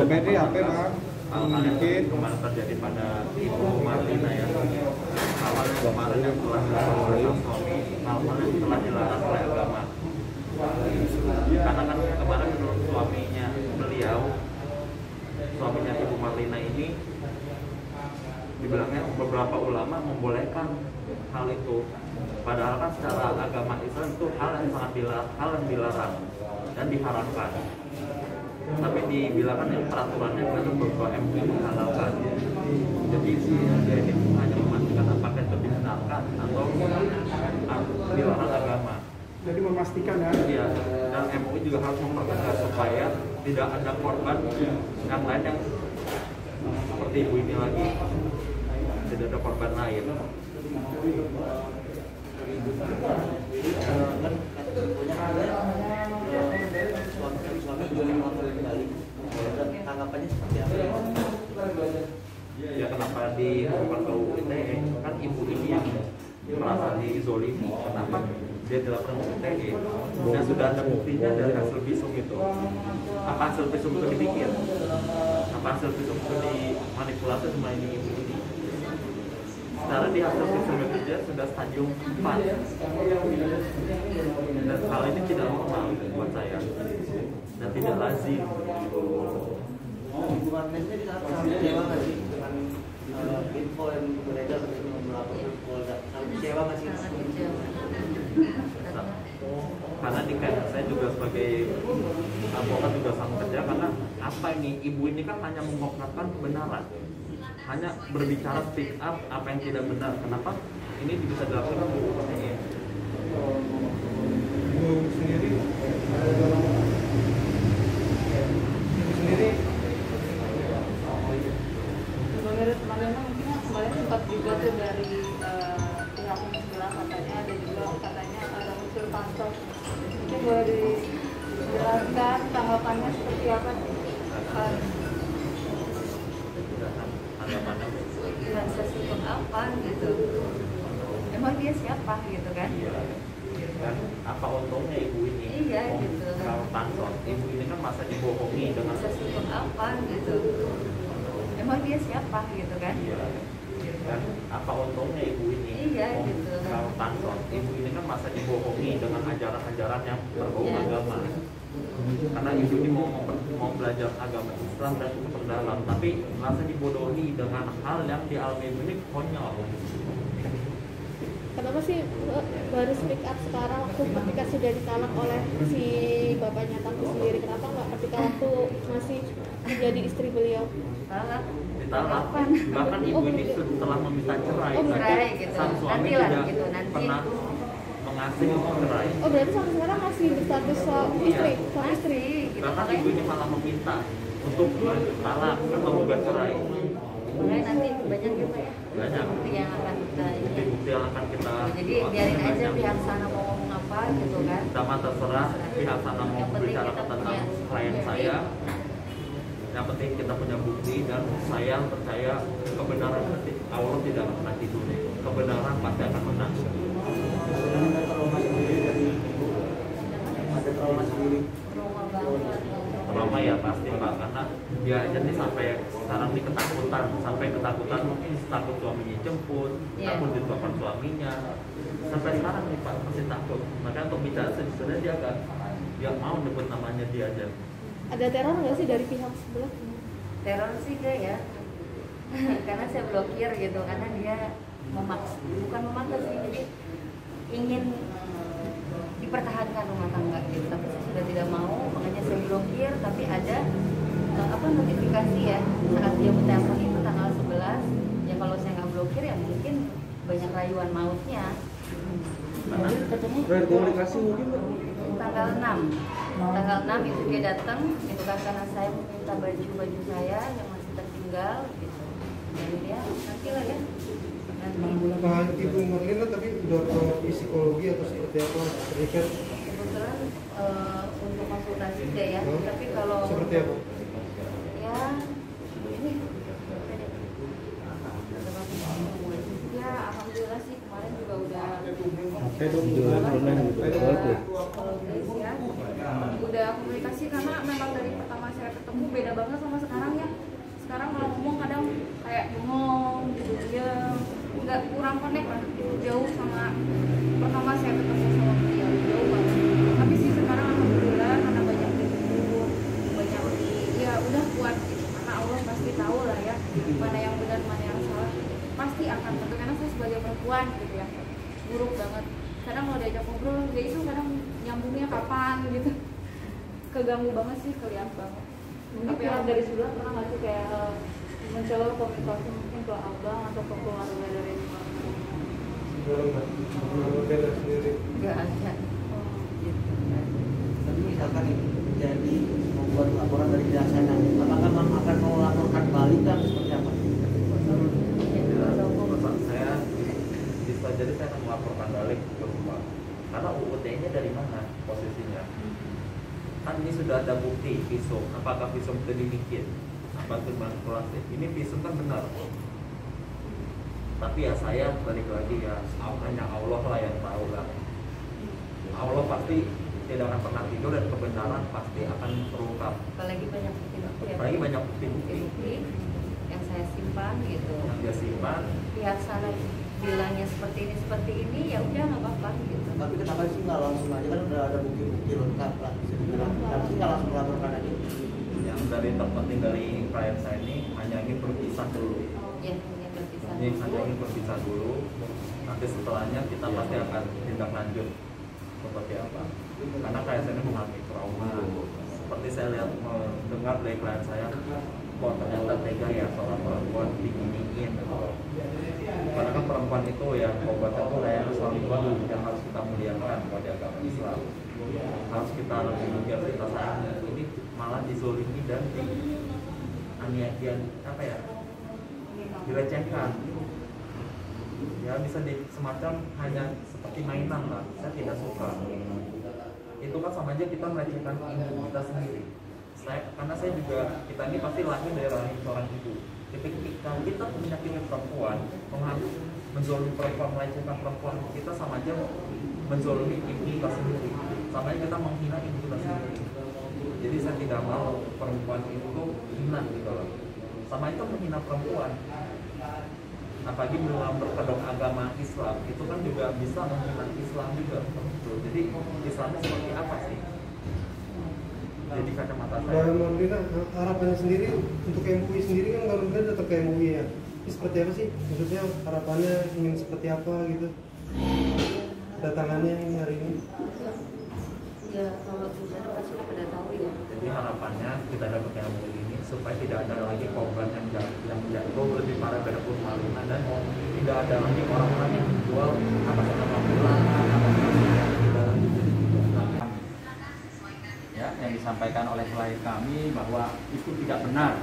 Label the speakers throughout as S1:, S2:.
S1: Sebenarnya apa bang?
S2: yang kemarin terjadi pada Ibu Marlina ya. Hal-hal yang kemarin yang telah dilakukan oleh hal-hal yang telah dilarang oleh agama. Karena kan kemarin menurut suaminya beliau suaminya Ibu Marlina ini dibilangnya beberapa ulama membolehkan hal itu. Padahal kan secara agama Islam itu hal yang sangat dilarang, hal yang dilarang dan diharamkan tapi dibilangkan yang peraturannya itu beberapa MUI menghalalkan jadi dia ini hanya memastikan apakah itu dibenarkan atau dilarang agama
S1: Jadi memastikan ya.
S2: Iya, dan MUI juga harus mempertegas supaya tidak ada korban yang lain yang seperti ibu ini lagi tidak ada korban lain.
S3: Tanggapannya seperti apa?
S2: Ya kenapa dilakukan ke UITE? Kan ibu ini yang merasa dizolimi. Kenapa dia dilakukan ke UITE? Dan sudah ada buktinya dari hasil visum itu. Apa hasil visum itu dibikin? Apa hasil visum itu dimanipulasi sama ini ibu ini? Secara di hasil itu dia sudah stadium 4 dan hal ini tidak normal buat saya. Dan tidak lazim.
S3: Kecewa dengan info yang beredar kecewa
S2: karena di kayak saya juga sebagai advokat juga sama kerja karena apa ini ibu ini kan hanya mengungkapkan kebenaran hanya berbicara speak up apa yang tidak benar kenapa ini bisa dilakukan?
S1: Ibu sendiri.
S4: Apa
S5: gitu emang dia siapa gitu kan
S2: dan apa untungnya ibu ini
S5: Iya,
S2: Mau
S5: gitu.
S2: kalau pansos ibu ini kan masa dibohongi dengan
S5: dirasa untuk apa gitu emang dia siapa gitu kan
S2: Iya. dan apa untungnya ibu ini
S5: Iya,
S2: Mau
S5: gitu.
S2: kalau pansos ibu ini kan masa dibohongi dengan ajaran-ajaran yang berbau
S5: Iya.
S2: agama karena ibu ini mau mau belajar agama Islam dan terdalam tapi masa dibodohi dengan hal yang dialami ibu ini konyol
S4: Kenapa sih eh, baru speak up sekarang waktu ketika sudah ditalak oleh si bapaknya tapi sendiri? Kenapa nggak ketika waktu masih menjadi istri beliau?
S5: salah
S2: ditalak
S5: Kapan?
S2: bahkan ibu
S4: Oh,
S2: ini
S4: belum.
S2: setelah meminta cerai
S4: Oh,
S5: Cerai gitu.
S2: sang suami
S5: Nantilah
S2: tidak
S5: gitu, nanti.
S2: pernah
S4: Oh berarti sampai sekarang masih berstatus suami istri, suami istri.
S5: Gitu
S2: bahkan
S5: makanya
S2: ibu ini malah meminta untuk talak atau gugat cerai.
S5: Makanya nanti banyak ya pak ya.
S2: Banyak.
S5: bukti yang akan kita ini.
S2: Bukti-bukti yang akan kita
S5: jadi biarin aja pihak sana mau ngomong apa gitu kan.
S2: Sama terserah pihak sana mau
S5: Yang penting
S2: bicara
S5: kita
S2: tentang klien
S5: bukti.
S2: saya. Yang penting kita punya bukti dan saya percaya kebenaran Allah tidak akan pernah tidur. Kebenaran pasti akan menang
S3: trauma sendiri. trauma
S2: ya pasti pak karena dia aja nih sampai sekarang nih ketakutan sampai ketakutan mungkin takut suaminya jemput
S5: Iya.
S2: takut ditelepon suaminya sampai sekarang nih pak masih takut makanya untuk bicara sebenarnya dia agak dia mau nyebut namanya dia aja
S4: Ada teror nggak sih dari pihak sebelah?
S5: teror sih enggak ya karena saya blokir gitu karena dia memaksa bukan memaksa sih jadi ingin dipertahankan rumah tangga gitu. Tapi saya sudah tidak mau makanya saya blokir tapi ada eh, apa notifikasi ya. Saat dia bertelepon itu tanggal 11 ya kalau saya nggak blokir ya mungkin banyak rayuan mautnya.
S1: Terakhir komunikasi mungkin
S5: tanggal 6 tanggal 6 itu dia datang itu kan karena saya meminta baju baju saya yang masih tertinggal gitu. Dan dia nanti lah ya
S1: Bahan Ibu Marlina tapi udah ke psikologi atau seperti apa? Terikat
S5: kebetulan eh, untuk
S1: seperti apa?
S5: ya ini ya alhamdulillah sih kemarin juga udah
S1: Oke dong, jualan online gitu. Oke.
S5: progres ya udah komunikasi karena memang dari pertama saya ketemu beda banget sama sekarang ya sekarang kalau ngomong kadang kayak bengong gitu dia nggak kurang connect lah jauh sama pertama saya ketemu sama beliau jauh banget. Tapi sih sekarang alhamdulillah karena banyak dihibur banyak di ya udah kuat gitu. Karena Allah pasti tahu lah ya mana yang benar mana yang salah pasti akan tentu. Karena saya sebagai perempuan gitu ya buruk banget. Kadang kalau diajak ngobrol dia itu kadang nyambungnya kapan gitu. Keganggu banget sih kelihatan banget.
S4: Mungkin
S5: Tapi yang-
S4: dari sebelah pernah nggak sih kayak eh, mencoba komunikasi mungkin ke abang atau ke keluarga dari rumah?
S1: Belum Mbak. Belum bela sendiri.
S5: Nggak ada. Gitu.
S3: Tapi misalkan jadi membuat laporan dari apakah akan mau laporkan balik kan seperti apa?
S2: Pesan saya bisa jadi saya akan melaporkan balik ke rumah karena UUT-nya dari mana posisinya? Kan ini sudah ada bukti visum. Apakah visum itu dibikin? Apa itu manipulasi ini visum kan benar tapi ya saya balik lagi ya hanya Allah lah yang tahu lah. Allah pasti tidak akan pernah tidur dan kebenaran pasti akan terungkap.
S5: Apalagi banyak bukti-bukti ya.
S2: apalagi banyak bukti-bukti.
S5: Yang saya simpan gitu.
S2: Yang dia simpan.
S5: Pihak sana bilangnya seperti ini seperti ini ya udah nggak apa-apa gitu.
S3: Tapi kenapa sih nggak langsung aja? Kan udah ada bukti-bukti lengkap lah. Bisa dibilang. Kenapa sih nggak langsung melaporkan aja?
S2: yang dari terpenting dari klien saya ini hanya ingin berpisah dulu.
S5: Ya hanya berpisah
S2: ini hanya ingin berpisah dulu. Nanti setelahnya kita pasti akan tindak lanjut seperti apa. Karena klien saya ini mengalami trauma. Seperti saya lihat mendengar dari klien saya kok ternyata tega ya seorang perempuan diginiin? Gitu karena kan perempuan itu ya obatnya tuh kayak suami yang harus kita muliakan buat di agama Islam. Harus kita lebih harus kita sayangi ini malah dizolimi dan di aniaya apa ya dilecehkan. Ya bisa di semacam hanya seperti mainan lah. Saya tidak suka. Itu kan sama aja kita melecehkan ibu kita sendiri. Saya karena saya juga kita ini pasti lahir dari rahim seorang ibu. Ketika kita menyakiti perempuan menzolimi perempuan melecehkan perempuan kita sama aja menzolimi ibu kita sendiri. Sama aja kita menghina ibu kita sendiri. Jadi saya tidak mau perempuan itu hina gitu loh sama itu menghina perempuan apalagi dalam berkedok agama Islam itu kan juga bisa menghina Islam juga Tuh, jadi Islamnya seperti apa sih jadi kacamata saya
S1: Marlina, harapannya sendiri untuk MUI sendiri kan Mbak Marlina datang ke MUI ya. Ini seperti apa sih? Maksudnya harapannya ingin seperti apa gitu? Datangannya hari ini.
S5: ya kalau sudah pasti pada tahu ya
S2: jadi harapannya kita dapat yang ini supaya tidak ada lagi korban yang yang jatuh lebih parah dari purmalina dan tidak ada lagi orang-orang yang menjual apa nama pulang apa tidak
S6: ya yang disampaikan oleh klien kami bahwa itu tidak benar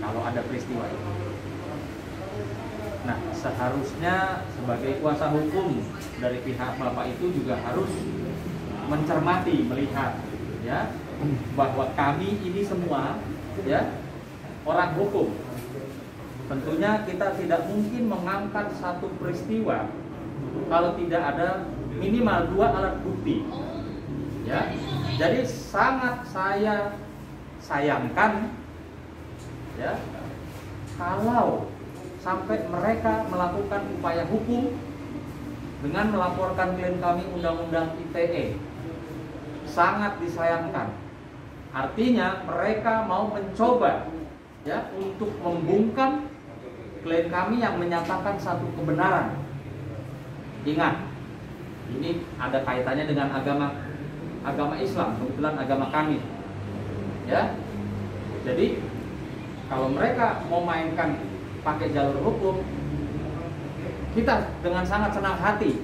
S6: kalau ada peristiwa itu. Nah, seharusnya sebagai kuasa hukum dari pihak bapak itu juga harus mencermati melihat ya bahwa kami ini semua ya orang hukum. Tentunya kita tidak mungkin mengangkat satu peristiwa kalau tidak ada minimal dua alat bukti ya. Jadi sangat saya sayangkan ya kalau sampai mereka melakukan upaya hukum dengan melaporkan klien kami undang-undang ITE sangat disayangkan artinya mereka mau mencoba ya untuk membungkam klien kami yang menyatakan satu kebenaran. Ingat ini ada kaitannya dengan agama agama Islam kebetulan agama kami ya. Jadi kalau mereka mau mainkan pakai jalur hukum kita dengan sangat senang hati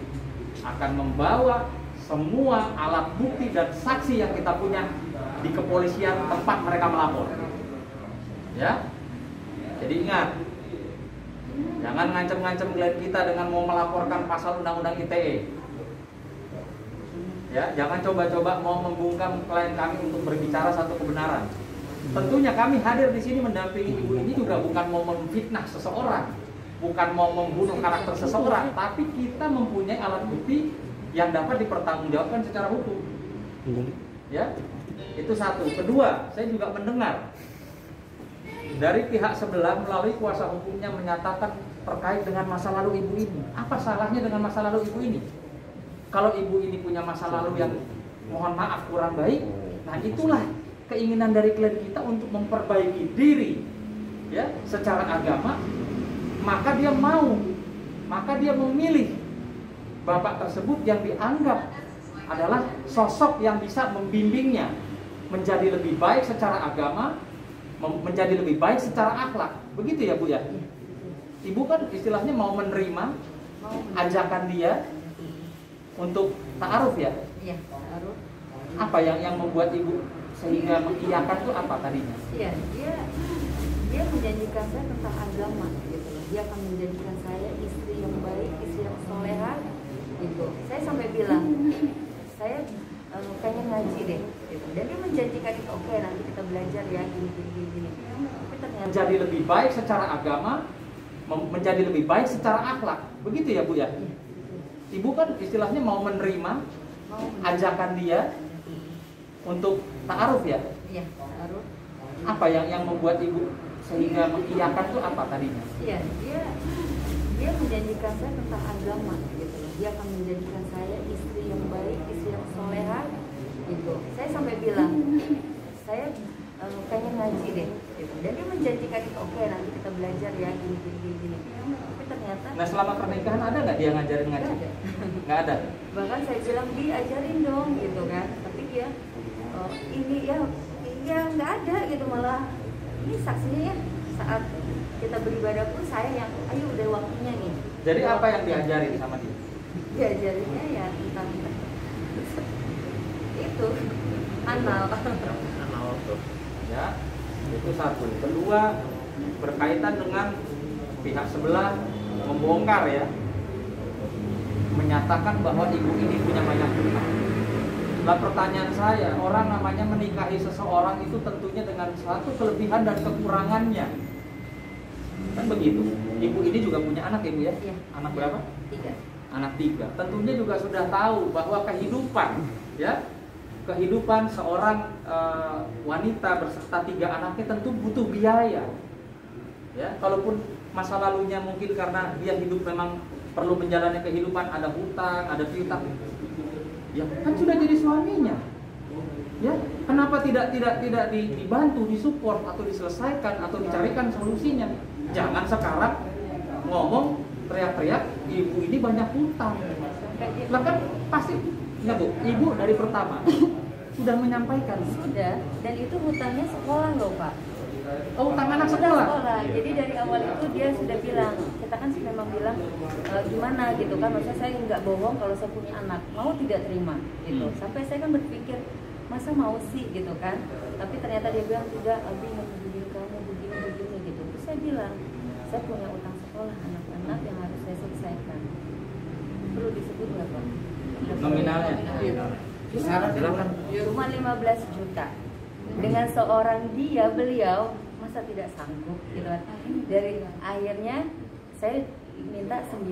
S6: akan membawa semua alat bukti dan saksi yang kita punya di kepolisian tempat mereka melapor. Ya? Jadi ingat jangan ngancem-ngancem klien kita dengan mau melaporkan pasal undang-undang ITE ya jangan coba-coba mau membungkam klien kami untuk berbicara satu kebenaran. Tentunya kami hadir di sini mendampingi ibu ini juga bukan mau memfitnah seseorang, bukan mau membunuh karakter seseorang, tapi kita mempunyai alat bukti yang dapat dipertanggungjawabkan secara hukum. Ya, itu satu. Kedua, saya juga mendengar dari pihak sebelah melalui kuasa hukumnya menyatakan terkait dengan masa lalu ibu ini. Apa salahnya dengan masa lalu ibu ini? Kalau ibu ini punya masa lalu yang mohon maaf kurang baik, nah itulah keinginan dari klien kita untuk memperbaiki diri ya secara agama, maka dia mau, maka dia memilih bapak tersebut yang dianggap adalah sosok yang bisa membimbingnya menjadi lebih baik secara agama, menjadi lebih baik secara akhlak. Begitu ya Bu ya? Ibu kan istilahnya mau menerima ajakan dia untuk ta'aruf ya.
S5: iya taruh
S6: Apa yang yang membuat Ibu sehingga mengiyakan itu apa tadinya?
S5: iya dia dia menjanjikan saya tentang agama gitu dia akan menjadikan saya istri yang baik istri yang soleha gitu saya sampai bilang saya eh, pengen ngaji deh gitu dan dia menjanjikan itu oke nanti kita belajar ya gini gini gini, gini. tapi ternyata
S6: Menjadi lebih baik secara agama, menjadi lebih baik secara akhlak. Begitu ya Bu ya? Ibu kan istilahnya mau menerima ajakan dia untuk ta'aruf ya.
S5: iya taruh
S6: Apa yang yang membuat Ibu sehingga mengiyakan itu apa tadinya?
S5: Iya, dia dia menjanjikan saya tentang agama gitu. Dia akan menjadikan saya istri yang baik, istri yang soleha gitu. Saya sampai bilang saya eh, pengen ngaji deh gitu. Dan dia menjanjikan itu oke nanti kita belajar ya gini gini gini. gini. Tapi ternyata
S6: Nah selama pernikahan ada nggak dia ngajarin ngaji?
S5: nggak ada.
S6: Ada.
S5: Bahkan saya bilang diajarin dong gitu kan. Tapi dia oh, ini ya ya nggak ada gitu malah ini saksinya ya saat kita beribadah pun saya yang ayo udah waktunya nih
S6: Jadi
S5: Udah
S6: apa yang diajarin sama dia?
S5: Diajarinnya ya tentang itu anal
S6: Ya, itu satu. Kedua berkaitan dengan pihak sebelah membongkar ya, menyatakan bahwa ibu ini punya banyak hutang. Lah pertanyaan saya, orang namanya menikahi seseorang itu tentunya dengan satu kelebihan dan kekurangannya. Kan begitu. Ibu ini juga punya anak ibu ya?
S5: Iya.
S6: Anak berapa?
S5: tiga
S6: anak tiga. Tentunya juga sudah tahu bahwa kehidupan ya kehidupan seorang eh, wanita berserta tiga anaknya tentu butuh biaya. Ya kalaupun masa lalunya mungkin karena dia hidup memang perlu menjalani kehidupan ada hutang ada piutang ya kan sudah jadi suaminya. Ya kenapa tidak tidak tidak di- dibantu disupport atau diselesaikan atau dicarikan solusinya? Jangan sekarang ngomong teriak-teriak ibu ini banyak hutang. Lah kan pasti ya bu ibu dari pertama sudah menyampaikan.
S5: Sudah dan itu hutangnya sekolah loh pak.
S6: Oh hutang anak
S5: Sudah
S6: sekolah?
S5: jadi dari awal itu dia sudah bilang kita kan memang bilang "E, gimana gitu kan maksudnya saya nggak bohong kalau saya punya anak mau tidak terima gitu.
S6: Hmm.
S5: sampai saya kan berpikir masa mau sih? gitu kan. Tapi ternyata dia bilang tidak Abi begini kamu begini begini gitu. Terus saya bilang saya punya utang sekolah anak-anak yang harus saya selesaikan. Perlu disebut pak?
S6: Nominalnya? Silakan.
S5: Cuma 15 juta. Dengan seorang dia beliau masa tidak sanggup gitu kan? Dari akhirnya saya minta 9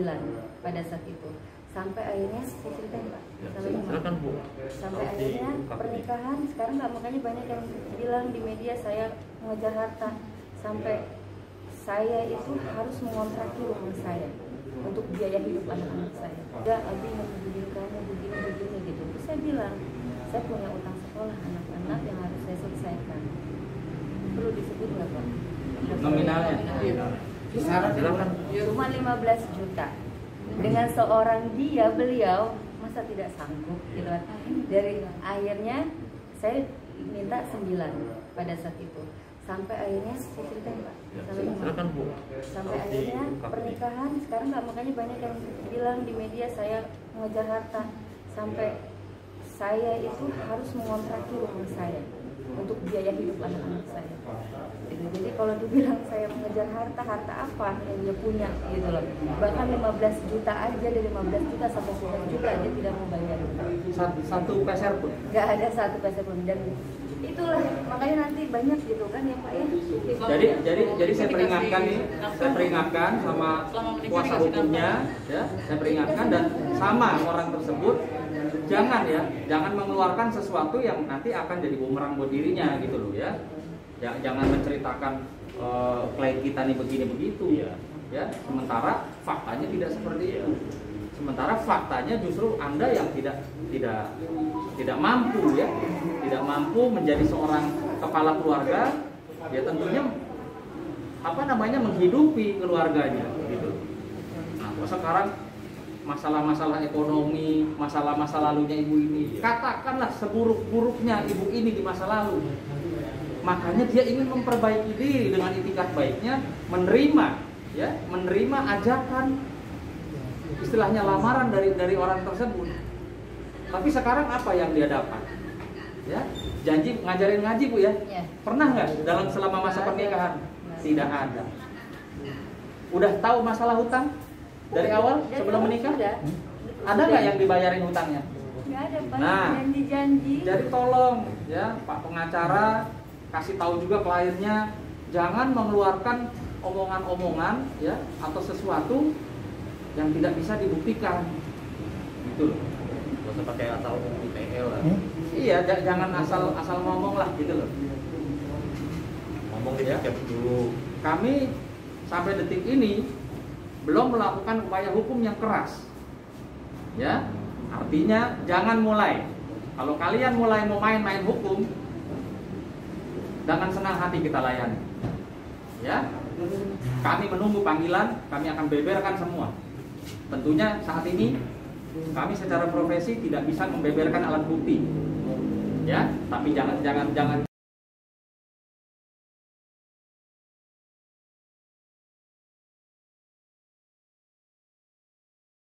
S5: pada saat itu. Sampai akhirnya saya ceritain pak. Sampai lima.
S2: silakan bu.
S5: Sampai akhirnya pernikahan sekarang nggak makanya banyak yang bilang di media saya mengejar harta. Sampai saya itu harus mengontraki rumah saya untuk biaya hidup anak-anak saya. Udah abi begini kamu begini begini gitu. Terus saya bilang saya punya utang sekolah anak-anak yang harus saya selesaikan. Perlu disebut nggak pak?
S6: Nominalnya?
S3: Kisaran
S2: silakan.
S5: Cuma 15 juta. Dengan seorang dia beliau masa tidak sanggup gitu kan? Dari akhirnya saya minta 9 pada saat itu sampai akhirnya saya ceritain pak. Sampai lima.
S2: silakan bu.
S5: Sampai akhirnya pernikahan sekarang nggak makanya banyak yang bilang di media saya mengejar harta sampai saya itu harus mengontraki rumah saya untuk biaya hidup anak-anak saya. Gitu. jadi kalau dibilang saya mengejar harta harta apa yang dia punya gitu loh. Bahkan 15 juta aja dari 15 juta sampai 10 juta dia tidak mau bayar.
S6: Satu, satu peser pun.
S5: nggak ada satu peser pun. Dan itulah makanya nanti banyak gitu kan ya pak ya
S6: Jadi jadi jadi saya peringatkan nih, saya peringatkan sama kuasa hukumnya, ya, saya peringatkan dan sama orang tersebut jangan ya, jangan mengeluarkan sesuatu yang nanti akan jadi bumerang buat dirinya gitu loh ya. Ya, jangan menceritakan klien kita nih begini begitu ya. Ya, sementara faktanya tidak seperti itu. Sementara faktanya justru Anda yang tidak tidak tidak mampu ya, tidak mampu menjadi seorang kepala keluarga, ya tentunya apa namanya menghidupi keluarganya gitu. Nah, kok sekarang masalah-masalah ekonomi, masalah masa lalunya ibu ini, katakanlah seburuk-buruknya ibu ini di masa lalu. Makanya dia ingin memperbaiki diri dengan itikat baiknya, menerima ya, menerima ajakan istilahnya lamaran dari dari orang tersebut. Tapi sekarang apa yang dia dapat? Ya, janji ngajarin ngaji bu ya?
S5: Ya.
S6: Pernah nggak dalam selama masa pernikahan? Tidak ada. Udah tahu masalah hutang dari awal sebelum menikah?
S5: sudah.
S6: Ada nggak yang dibayarin hutangnya?
S5: nggak ada pak
S6: Nah.
S5: janji-janji
S6: Jadi tolong ya Pak pengacara kasih tahu juga kliennya jangan mengeluarkan omongan-omongan ya atau sesuatu yang tidak bisa dibuktikan. Gitu loh.
S2: Gak usah pakai asal IPL lah.
S6: Iya, ja- jangan asal asal ngomong lah gitu loh.
S2: Ngomong
S6: Ya.
S2: dulu.
S6: Kami sampai detik ini belum melakukan upaya hukum yang keras. Ya, artinya jangan mulai. Kalau kalian mulai mau main-main hukum, dengan senang hati kita layani. Ya, kami menunggu panggilan, kami akan beberkan semua. Tentunya saat ini kami secara profesi tidak bisa membeberkan alat bukti. Ya, tapi jangan jangan jangan